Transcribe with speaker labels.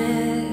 Speaker 1: neck.